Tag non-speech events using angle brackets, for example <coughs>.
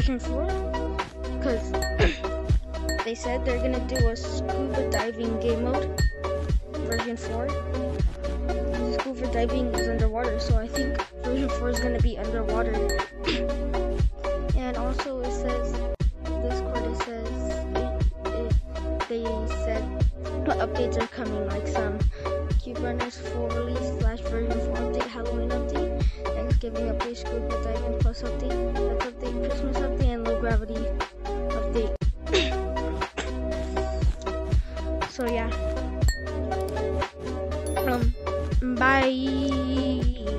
version 4 because <coughs> they said they're gonna do a scuba diving game mode version 4. Scuba diving is underwater, so I think version 4 is gonna be underwater. <coughs> and also it says Discord it says it, it, they said what updates are coming like some Cube Runners full release Thanksgiving update, Scuba Diving Plus update, Pets update, Christmas update, and Low Gravity update. <coughs> so yeah. Um bye